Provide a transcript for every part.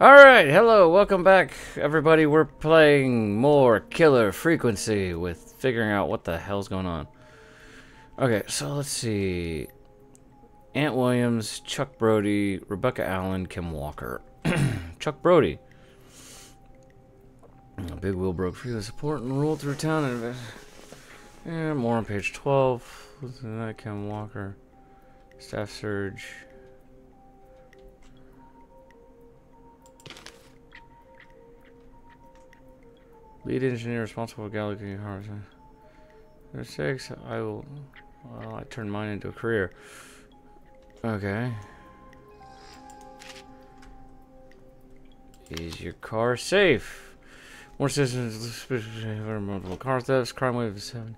Alright, hello, welcome back, everybody. We're playing more Killer Frequency with figuring out what the hell's going on. Okay, so let's see. Ant Williams, Chuck Brody, Rebecca Allen, Kim Walker. Chuck Brody. A big wheel broke free of support and rolled through town. And, more on page 12. Listen to that, Kim Walker. Staff Surge. Lead engineer responsible for Galaxy Harvest. Number six, I will. Well, I turned mine into a career. Okay. Is your car safe? More citizens, multiple car thefts, crime wave is seven.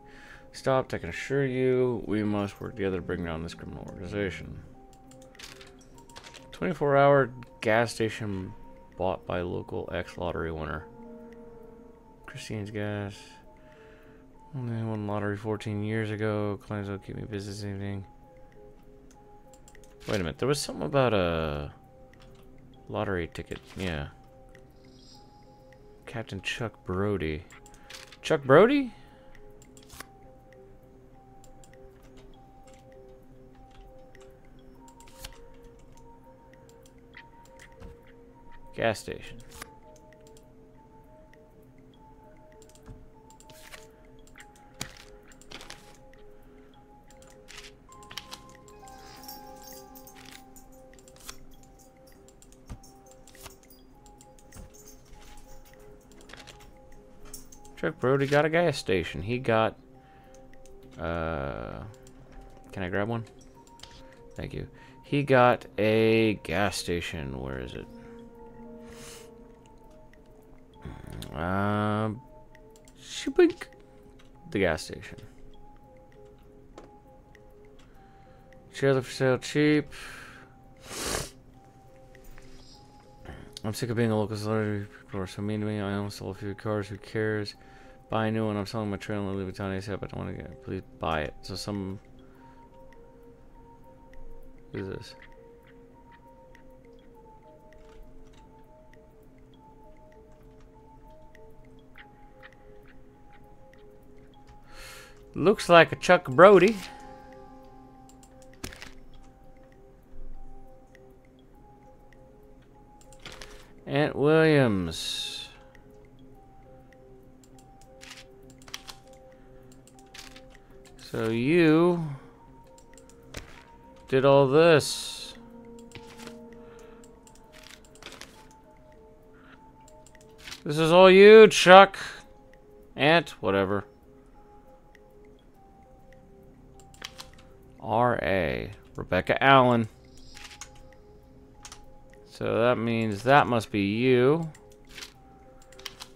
Stopped. I can assure you, we must work together to bring down this criminal organization. 24-hour gas station bought by local ex-lottery winner. Christine's Gas. Only won lottery 14 years ago. Claims will keep me busy this evening. Wait a minute. There was something about a lottery ticket. Yeah. Captain Chuck Brody. Chuck Brody? Gas station. Chuck Brody got a gas station. He got, uh, can I grab one? Thank you. He got a gas station. Where is it? Um, shibink. The gas station. Trailer for sale cheap. I'm sick of being a local celebrity. People are so mean to me. I almost sold a few cars. Who cares? Buy a new one. I'm selling my trailer leave it town ASAP. I don't want to get it. Please buy it. So some... Who's this? Looks like a Chuck Brody. Aunt Williams. So you did all this. This is all you, Chuck. Ant, whatever. R.A. Rebecca Allen. So that means that must be you.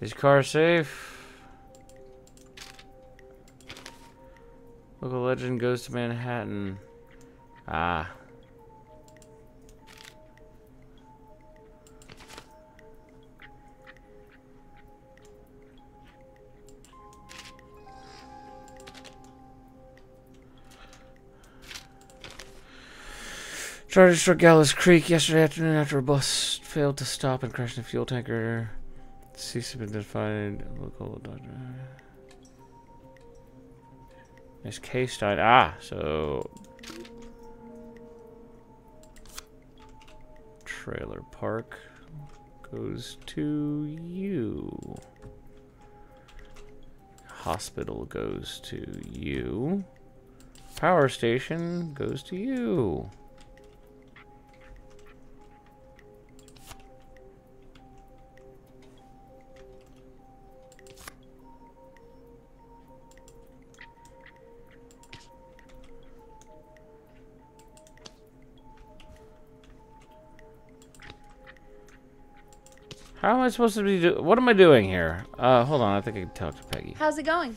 Is car safe? Local legend goes to Manhattan. Ah. Charger struck Gallows Creek yesterday afternoon after a bus failed to stop and crashed in a fuel tanker. Cease have been identified. Local doctor. Miss Case died. Ah, so. Trailer park goes to you. Hospital goes to you. Power station goes to you. How am I supposed to be do What am I doing here? Uh, hold on. I think I can talk to Peggy. How's it going?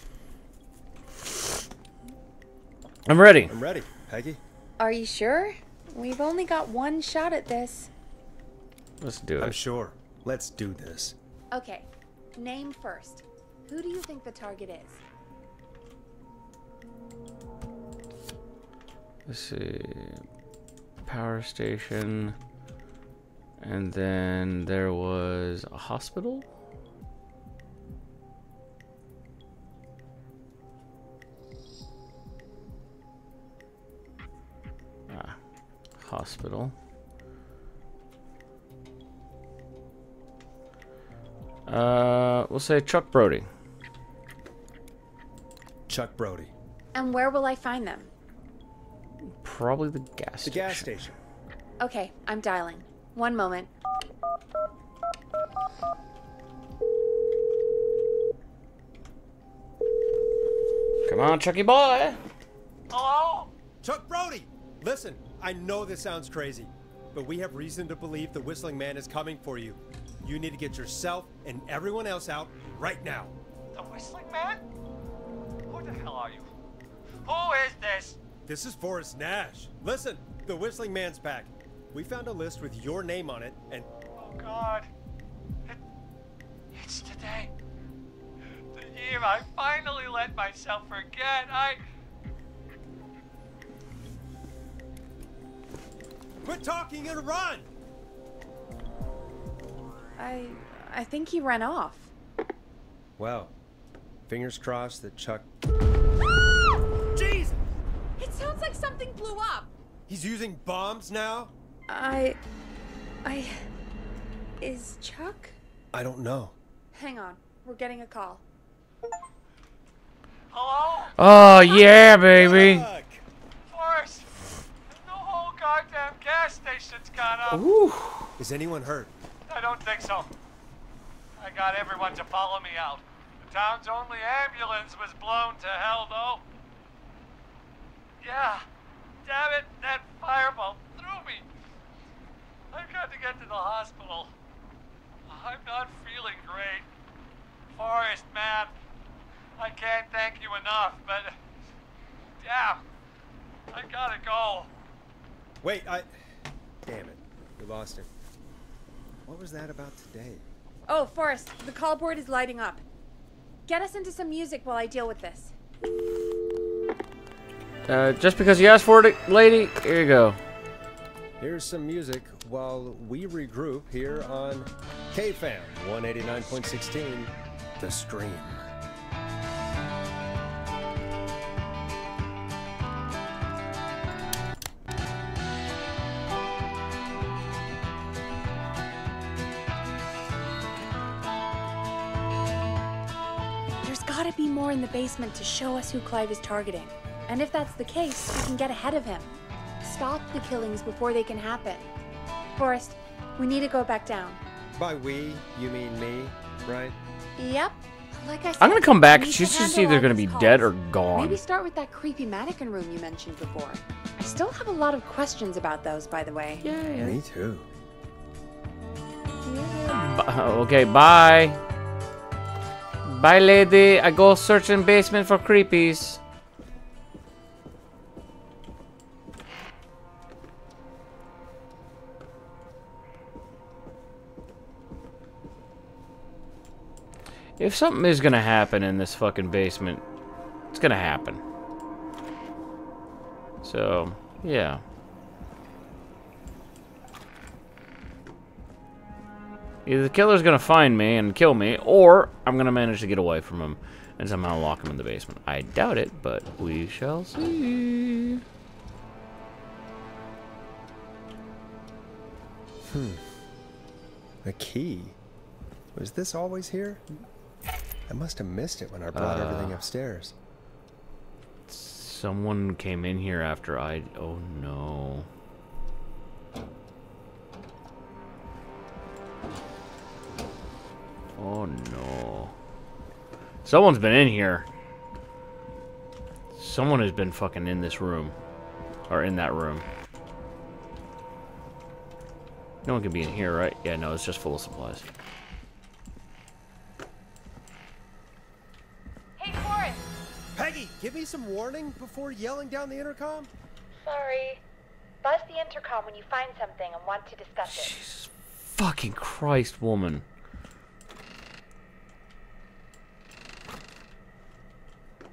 I'm ready. I'm ready, Peggy. Are you sure? We've only got one shot at this. Let's do it. I'm sure. Let's do this. Okay, name first. Who do you think the target is? Let's see. Power station. And then there was a hospital. Ah, hospital. Uh, we'll say Chuck Brody. Chuck Brody. And where will I find them? Probably the gas. The gas station. Okay, I'm dialing. One moment. Come on, Chucky boy. Hello? Chuck Brody! Listen, I know this sounds crazy, but we have reason to believe the Whistling Man is coming for you. You need to get yourself and everyone else out right now. The Whistling Man? Who the hell are you? Who is this? This is Forrest Nash. Listen, the Whistling Man's back. We found a list with your name on it, and Oh God. It, it's today. The year I finally let myself forget. I. quit talking and run! I I think he ran off. Well, fingers crossed that Chuck. Jesus! It sounds like something blew up. He's using bombs now? I I is Chuck? I don't know. Hang on. We're getting a call. Hello? Oh yeah, baby. Chuck! Forrest! The whole goddamn gas station's gone up. Ooh. Is anyone hurt? I don't think so. I got everyone to follow me out. The town's only ambulance was blown to hell, though. Yeah. Damn it, that fireball threw me. I've got to get to the hospital. I'm not feeling great. Forrest, man. I can't thank you enough, but. Damn. I gotta go. Wait, I. Damn it. We lost him. What was that about today? Oh, Forrest, the call board is lighting up. Get us into some music while I deal with this. Uh, just because you asked for it, lady, here you go. Here's some music while we regroup here on KFAM 189.16 The Scream. There's gotta be more in the basement to show us who Clive is targeting. And if that's the case, we can get ahead of him. Stop the killings before they can happen. Forrest, we need to go back down. By we, you mean me, right? Yep. Like I said, I'm gonna come back. She's just either gonna be calls. dead or gone. Maybe start with that creepy mannequin room you mentioned before. I still have a lot of questions about those, by the way. Yeah. Me too. B- okay, bye. Bye, lady. I go search in basement for creepies. If something is gonna happen in this fucking basement, it's gonna happen. So, yeah. Either the killer's gonna find me and kill me, or I'm gonna manage to get away from him and somehow lock him in the basement. I doubt it, but we shall see. Hmm. A key? Was this always here? I must have missed it when I brought everything uh, upstairs. Someone came in here after I. Oh no. Oh no. Someone's been in here. Someone has been fucking in this room. Or in that room. No one can be in here, right? Yeah, no, it's just full of supplies. Give me some warning before yelling down the intercom? Sorry. Buzz the intercom when you find something and want to discuss it. Jesus fucking Christ, woman.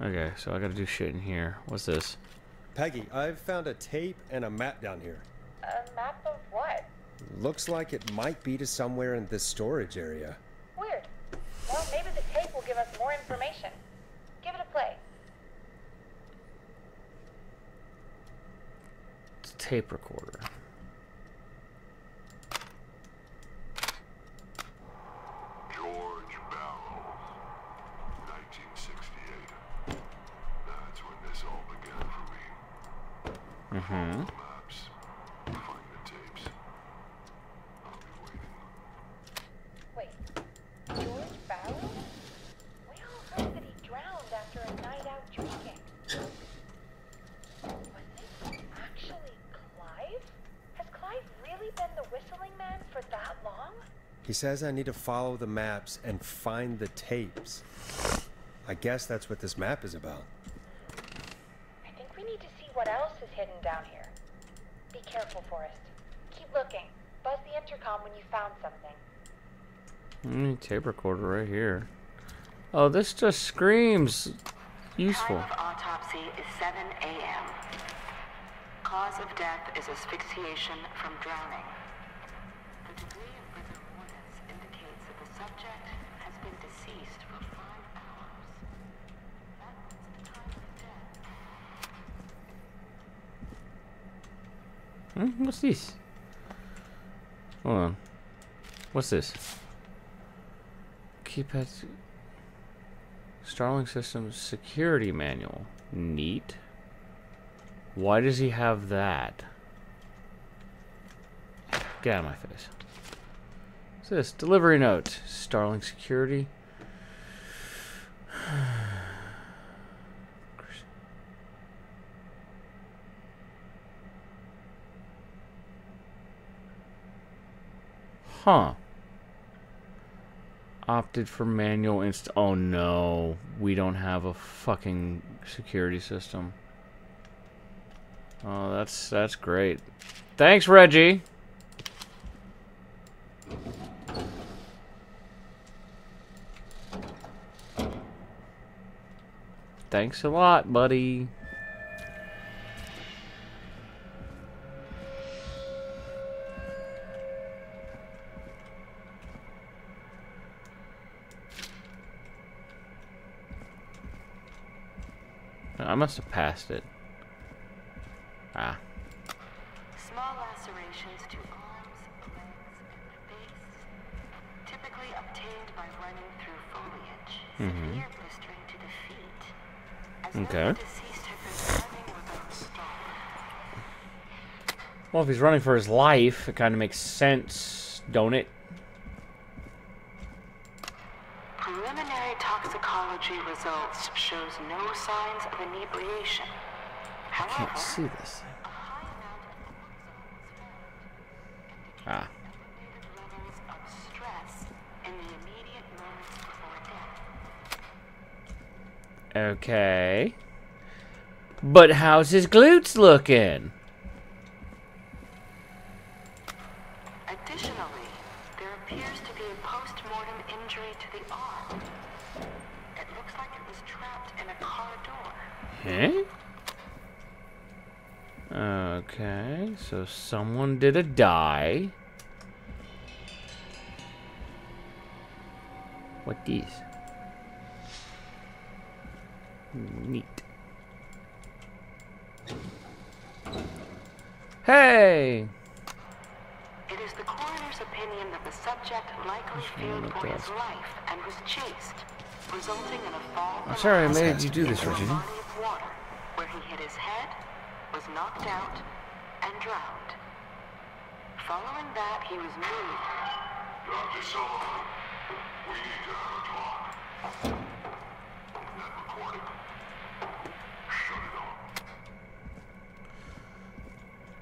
Okay, so I gotta do shit in here. What's this? Peggy, I've found a tape and a map down here. A map of what? Looks like it might be to somewhere in this storage area. Weird. Well, maybe the tape will give us more information. Give it a play. It's a tape recorder. George Barrow, 1968. That's when this all began for me. Mm-hmm. Maps, find the tapes. I'll be waiting. Wait, George Barrow? We all heard that he drowned after a night out drinking. Was this actually Clive? Has Clive really been the whistling man for that long? He says I need to follow the maps and find the tapes. I guess that's what this map is about. I think we need to see what else is hidden down here. Be careful, Forrest. Keep looking. Buzz the intercom when you found something. Mm, tape recorder right here. Oh, this just screams useful. Time of autopsy is 7 a.m. Cause of death is asphyxiation from drowning. The degree of breath affordance indicates that the subject has been deceased for five hours. That means the time of death. Hmm, what's this? Hold on. What's this? Keypad. Starling Systems Security Manual. Neat. Why does he have that? Get out of my face. What's this? Delivery note. Starling Security. Huh. Opted for manual inst. Oh no, we don't have a fucking security system. Oh, that's that's great. Thanks, Reggie. Thanks a lot, buddy. Must have passed it. Ah. Small lacerations to arms, legs, and face, typically obtained by running through foliage. Severe blistering to the feet. As Okay. the deceased had been running without stop. Well, if he's running for his life, it kind of makes sense, don't it? Results shows no signs of inebriation. However, Can't see this. a high amount of cortisol was found, Ah. elevated levels of stress in the immediate moments before death. Okay. But how's his glutes looking? Huh? Okay, so someone did a die. What these? Neat. Hey! It is the coroner's opinion that the subject likely feared for his life and was chased, resulting in a fall I'm sorry I made you do this, Regina. Body of water, where he hit his head, was knocked out, and drowned. Following that, he was moved Dr. Sullivan, we need to have a talk. That recording. Shut it off.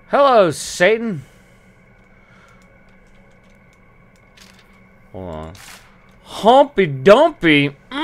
Hello, Satan! Hold on. Humpy Dumpy! Mmm!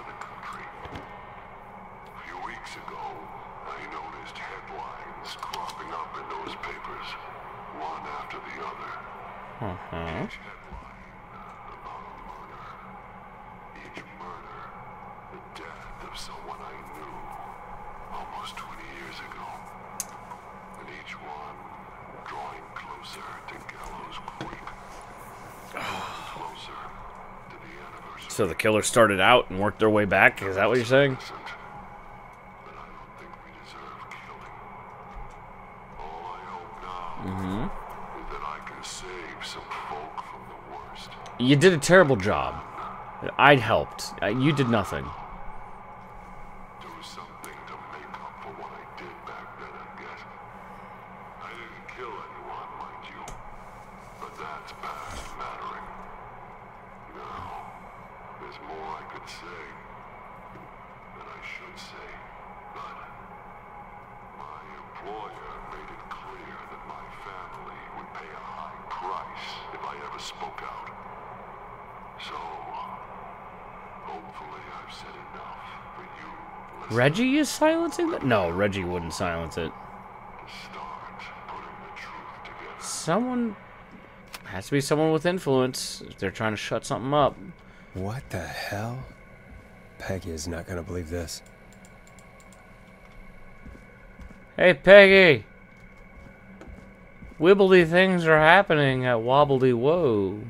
killer started out and worked their way back. Is that what you're saying? Innocent, but I don't think we deserve killing. All I hope now is that I can save some folk from the worst. You did a terrible job. I'd helped. Uh, You did nothing. Do something to make up for what I did back then, I guess. I didn't kill anyone, mind you. But that's past mattering. Now, there's more I could say. Than I should say. But my employer made it clear that my family would pay a high price if I ever spoke out. So, hopefully I've said enough for you, listener, Reggie is silencing that? No, Reggie wouldn't silence it. to start putting the truth together. Someone has to be someone with influence if they're trying to shut something up. What the hell? Peggy is not gonna believe this. Hey, Peggy. Wibbly things are happening at Wobbly Woe.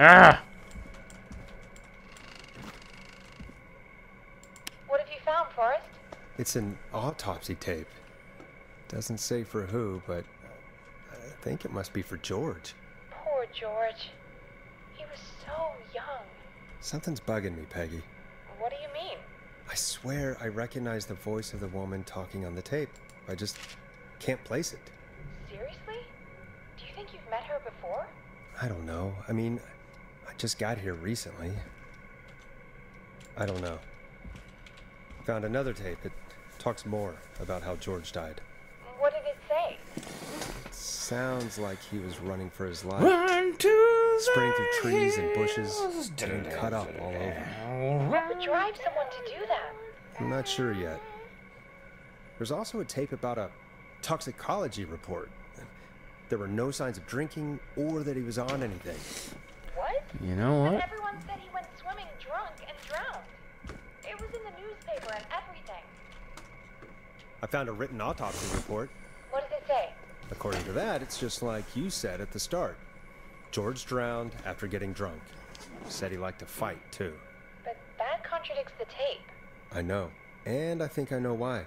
Ah! What have you found, Forrest? It's an autopsy tape. Doesn't say for who, but I think it must be for George. Poor George. He was so young. Something's bugging me, Peggy. What do you mean? I swear I recognize the voice of the woman talking on the tape. I just can't place it. Seriously? Do you think you've met her before? I don't know. I mean, I just got here recently. I don't know. Found another tape. It talks more about how George died. What did it say? Sounds like he was running for his life. Run to Spraying through the trees and bushes, hills. getting cut up all over. What would drive someone to do that? I'm not sure yet. There's also a tape about a toxicology report. There were no signs of drinking or that he was on anything. What? You know But what? everyone said he went swimming drunk and drowned. It was in the newspaper and everything. I found a written autopsy report. What does it say? According to that, it's just like you said at the start. George drowned after getting drunk. Said he liked to fight, too. But that contradicts the tape. I know. And I think I know why.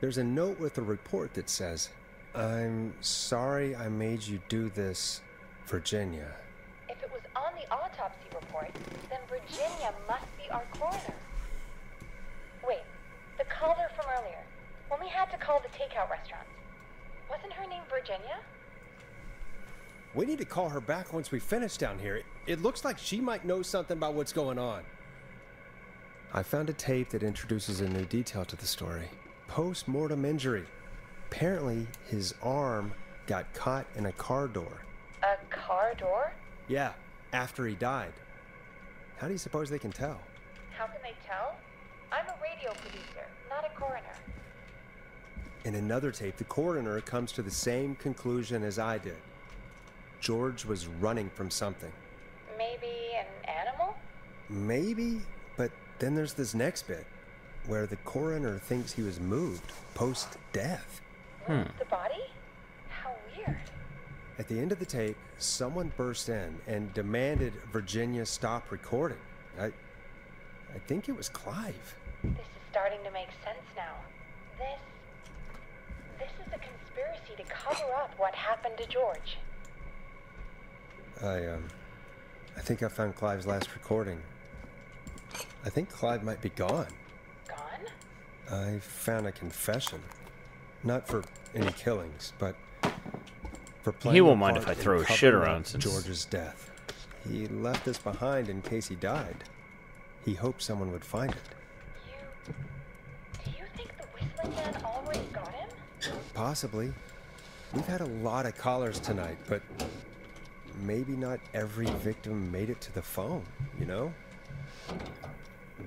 There's a note with the report that says, I'm sorry I made you do this, Virginia. If it was on the autopsy report, then Virginia must be our coroner. Wait, the caller from earlier, when we had to call the takeout restaurants, wasn't her name Virginia? We need to call her back once we finish down here. It looks like she might know something about what's going on. I found a tape that introduces a new detail to the story post mortem injury. Apparently, his arm got caught in a car door. A car door? Yeah, after he died. How do you suppose they can tell? How can they tell? I'm a radio producer, not a coroner. In another tape, the coroner comes to the same conclusion as I did. George was running from something. Maybe an animal? Maybe, but then there's this next bit where the coroner thinks he was moved post death. Hmm. The body? How weird. At the end of the tape, someone burst in and demanded Virginia stop recording. I I think it was Clive. This is starting to make sense now. This. This is a conspiracy to cover up what happened to George. I um I think I found Clive's last recording. I think Clive might be gone. Gone? I found a confession. Not for any killings, but for playing He won't mind if I throw his shit around since- George's death. He left this behind in case he died. He hoped someone would find it. You. Do you think the Whistling Man already got him? Possibly. We've had a lot of callers tonight, but maybe not every victim made it to the phone, you know?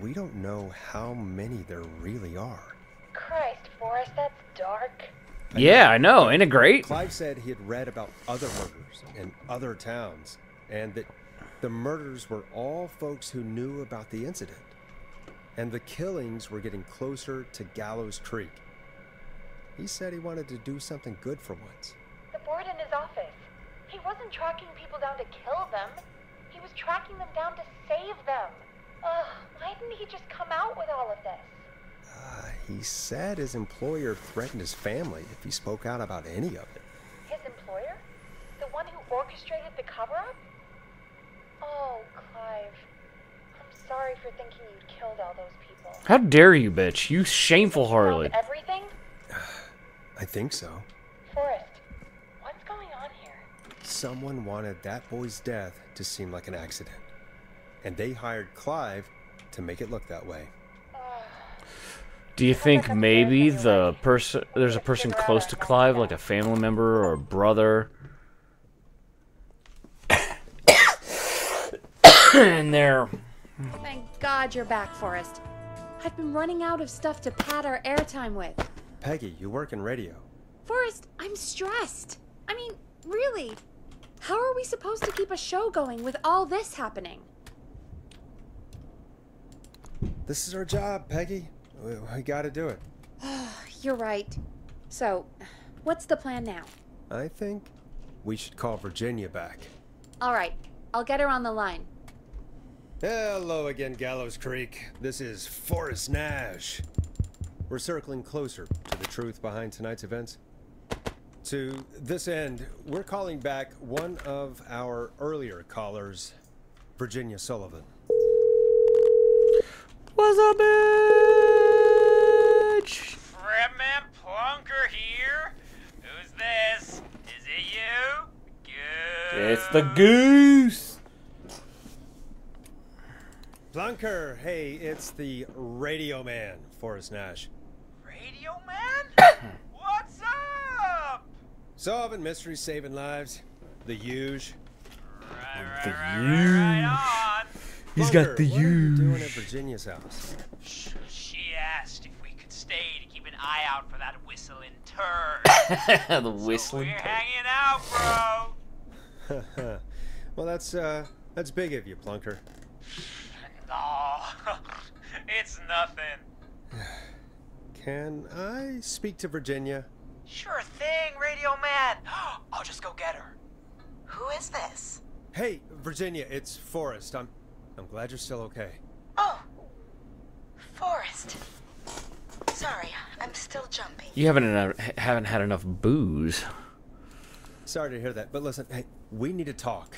We don't know how many there really are. Christ, Forrest, that's dark. Yeah, I know. Ain't it great? Clive said he had read about other murders in other towns, and that the murders were all folks who knew about the incident. And the killings were getting closer to Gallows Creek. He said he wanted to do something good for once. The board in his office. He wasn't tracking people down to kill them. He was tracking them down to save them. Ugh, why didn't he just come out with all of this? Uh, he said his employer threatened his family if he spoke out about any of it. His employer? The one who orchestrated the cover up? Oh, Clive. I'm sorry for thinking you'd killed all those people. How dare you, bitch? You shameful Found harlot. everything? I think so. Forrest, what's going on here? Someone wanted that boy's death to seem like an accident. And they hired Clive to make it look that way. Do you think maybe the person there's a person close to Clive, like a family member or a brother? and they're Thank God you're back, Forrest. I've been running out of stuff to pad our airtime with. Peggy, you work in radio. Forrest, I'm stressed. I mean, really. How are we supposed to keep a show going with all this happening? This is our job, Peggy. We, we gotta do it. You're right. So, what's the plan now? I think we should call Virginia back. All right, I'll get her on the line. Hello again, Gallows Creek. This is Forrest Nash. We're circling closer to the truth behind tonight's events. To this end, we're calling back one of our earlier callers, Virginia Sullivan. What's up, bitch? Redman Plunker here. Who's this? Is it you? Good. It's the goose. Plunker, hey, it's the Radio Man, Forrest Nash. Radio Man? What's up? Solving mysteries, saving lives. The huge. Right, right, The right, right, right on. He's got the what are you doing at. Virginia's house? She asked if we could stay to keep an eye out for that whistling turd. the So whistling. we're hanging out, bro. well, that's uh, that's big of you, Plunker. No, it's nothing. Can I speak to Virginia? Sure thing, Radio Man. I'll just go get her. Who is this? Hey, Virginia, it's Forrest. I'm, I'm glad you're still okay. Oh, Forrest. Sorry, I'm still jumpy. You haven't enough, haven't had enough booze. Sorry to hear that, but listen, hey, we need to talk.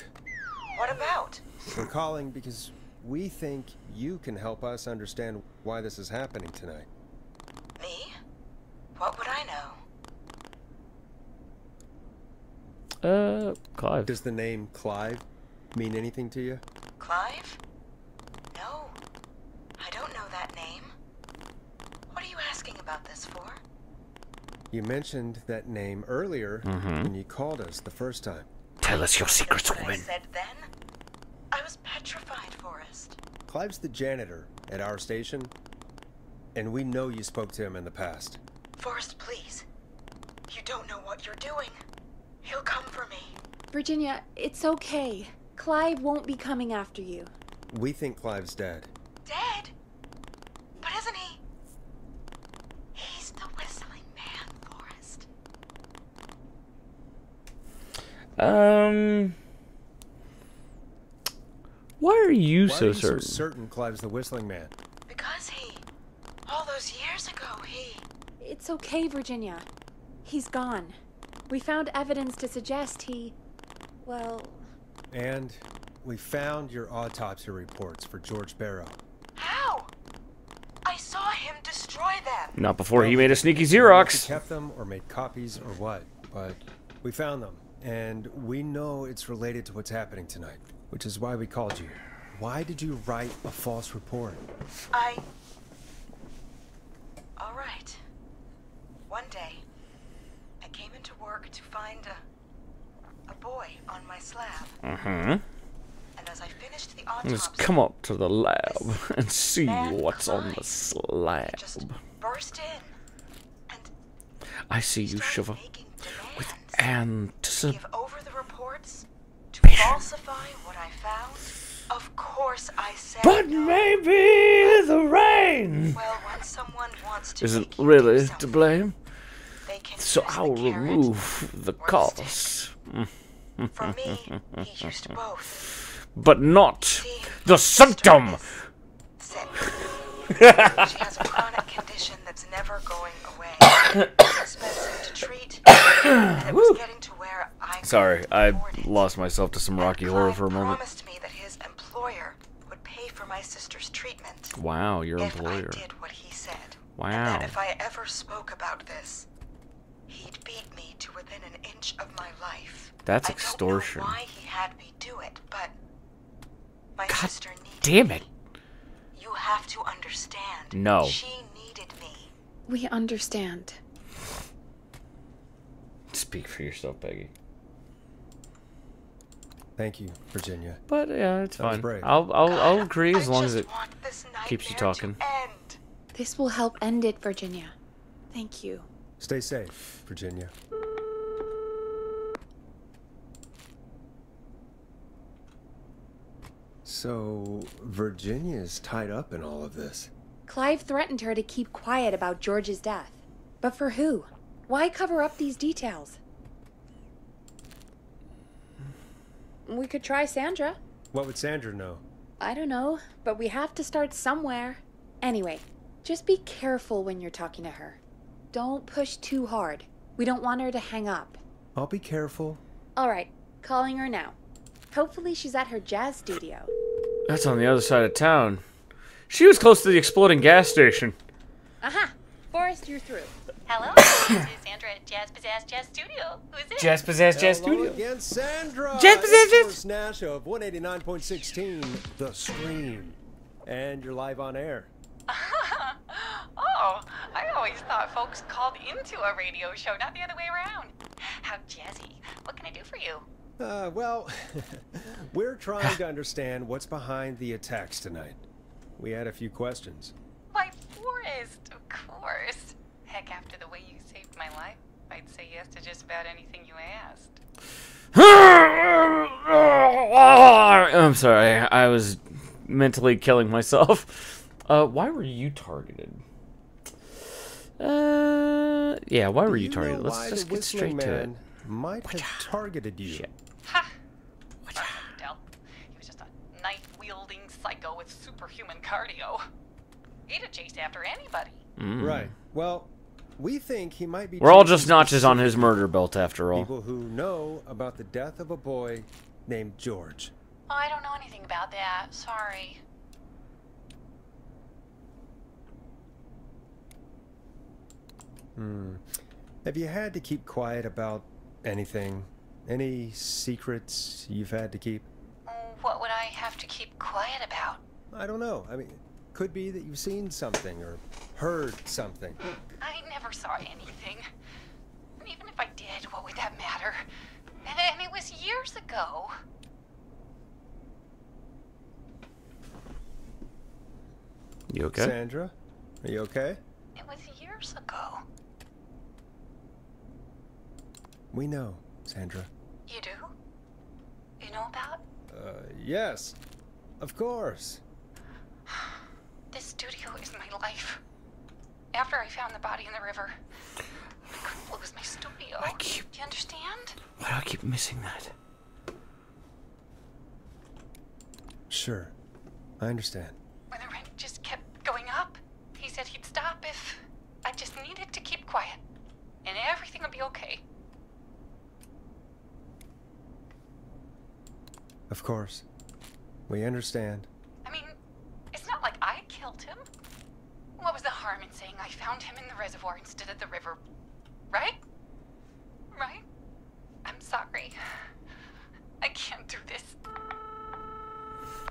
What about? We're calling because we think you can help us understand why this is happening tonight. Me? What would I know? Uh, Clive. Does the name Clive mean anything to you? Clive? No, I don't know that name. What are you asking about this for? You mentioned that name earlier mm-hmm. when you called us the first time. Tell us your secrets, What I woman. said then? I was petrified, Forrest. Clive's the janitor at our station, and we know you spoke to him in the past. Forrest, please. You don't know what you're doing. He'll come for me. Virginia, it's okay. Clive won't be coming after you. We think Clive's dead. Dead? But isn't he? He's the whistling man, Forrest. Um. Why are you Why so are you certain? so certain Clive's the whistling man? Because he. All those years ago, he. It's okay, Virginia. He's gone. We found evidence to suggest he. Well, And we found your autopsy reports for George Barrow. How? I saw him destroy them. Not before he made a sneaky If you Xerox. kept them or made copies or what, but we found them, and we know it's related to what's happening tonight, which is why we called you. why did you write a false report? I. All right. One day, I came into work to find a. a boy on my slab. Mm-hmm. And as I finished the autopsy... Just autopsy, come up to the lab and see man what's on the cried. slab. just burst in and I see you shiver with demands. anticipation. give over the reports, to falsify what I found. Of course, I said But no. maybe the rain Well, when someone wants to isn't make you do really to blame, they can so I'll remove the the cost. For me, he used both. But not See, the symptom! Sick. she has a chronic condition that's never going expensive to treat, and it was getting to where I couldn't Sorry, I lost myself to some Rocky Horror for a moment. promised me that his employer would pay for my sister's treatment. Wow, your if employer. I did what he said. And Wow. that if I ever spoke about this, he'd beat me to within an inch of my life. That's I don't know extortion. why he had me do it, but my God sister needed Damn me. it. You have to understand. No. She needed me. We understand. Speak for yourself, Peggy. Thank you, Virginia. But yeah, it's That fine. I'll I'll, I'll agree as I long as it keeps you talking. This will help end it, Virginia. Thank you. Stay safe, Virginia. So, Virginia is tied up in all of this. Clive threatened her to keep quiet about George's death. But for who? Why cover up these details? We could try Sandra. What would Sandra know? I don't know, but we have to start somewhere. Anyway, just be careful when you're talking to her. Don't push too hard. We don't want her to hang up. I'll be careful. All right, calling her now. Hopefully, she's at her jazz studio. That's on the other side of town. She was close to the exploding gas station. Aha! Forrest, you're through. Hello, this is Sandra at Jazz Pizzazz Jazz Studio. Who is it? Jazz Pizzazz Jazz Hello Studio. again, Sandra. Jazz, It's pizzazz, jazz. Forrest Nash of 189.16, The Scream. And you're live on air. oh, I always thought folks called into a radio show, not the other way around. How jazzy. What can I do for you? Uh, well, we're trying to understand what's behind the attacks tonight. We had a few questions. Why, Forrest, of course. Heck, after the way you saved my life, I'd say yes to just about anything you asked. I'm sorry. I was mentally killing myself. Uh, why were you targeted? Uh, yeah. Why were Do you targeted? Let's just get straight to it. Might have targeted you. Shit. Ha! I couldn't tell. He was just a knife-wielding psycho with superhuman cardio. He'd have chased after anybody. Mm. Right. Well, we think he might be. We're all just notches on his murder belt, after all. People who know about the death of a boy named George. Oh, I don't know anything about that. Sorry. Hmm. Have you had to keep quiet about anything? Any secrets you've had to keep? What would I have to keep quiet about? I don't know. I mean, could be that you've seen something or heard something. I never saw anything. And even if I did, what would that matter? And, and it was years ago. You okay? Sandra, are you okay? It was years ago. We know, Sandra. You do? You know about? Uh, yes. Of course. This studio is my life. After I found the body in the river, I couldn't lose my studio. I keep- Do you understand? Why do I keep missing that? Sure. I understand. When the rent just kept going up, he said he'd stop if I just needed to keep quiet. And everything would be okay. Of course. We understand him? What was the harm in saying I found him in the reservoir instead of the river? Right? Right? I'm sorry. I can't do this.